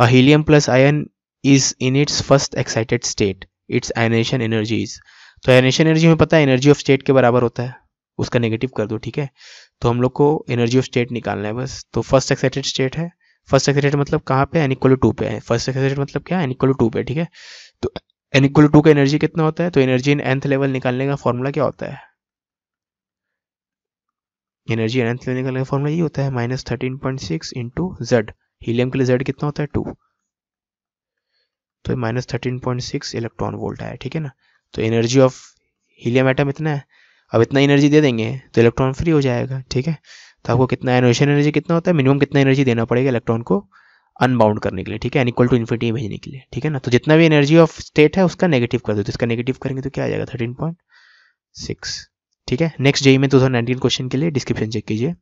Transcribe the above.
A helium plus ion is in its first excited state its ionization energy is तो ionisation energy हमें पता है energy of state के बराबर होता है। उसका नेगेटिव कर दो, ठीक है? तो हम लोग को एनर्जी ऑफ़ स्टेट निकालना है बस। तो फ़र्स्ट एक्साइटेड स्टेट है। फ़र्स्ट एक्साइटेड मतलब कहाँ पे एन इक्वल टू पे है। फ़र्स्ट एक्साइटेड मतलब क्या? एन इक्वल टू पे, ठीक है? तो एन इक्वल टू का एनर्जी कितना होता है? तो एनर्जी इन एंथ लेवल निकालने का फॉर्मूला क्या होता है? एनर्जी एनथ लेवल निकालने का फॉर्मूला ये होता है। Minus thirteen point six into Z helium के लिए जेड कितना होता है? टू। तो minus thirteen point six electron volt आया, ठीक है ना? तो एनर्जी ऑफ़ हीलियम एटम इतना है। अब इतना एनर्जी दे देंगे तो इलेक्ट्रॉन फ्री हो जाएगा, ठीक है? तो आपको कितना एनोशन एनर्जी कितना होता है? मिनिमम कितना एनर्जी देना पड़ेगा इलेक्ट्रॉन को अनबाउंड करने के लिए, ठीक है? इक्वल टू इन्फिनिटी भेजने के लिए, ठीक है ना? तो जितना भी एनर्जी ऑफ़ स्टेट है, उसका नेगेटिव कर दो। तो इसका नेगेटिव करेंगे तो क्या आ जाएगा? थर्टीन पॉइंट सिक्स ठीक है? नेक्स्ट जेई में टू थाउज़ेंड नाइनटीन क्वेश्चन के लिए डिस्क्रिप्शन चेक कीजिए।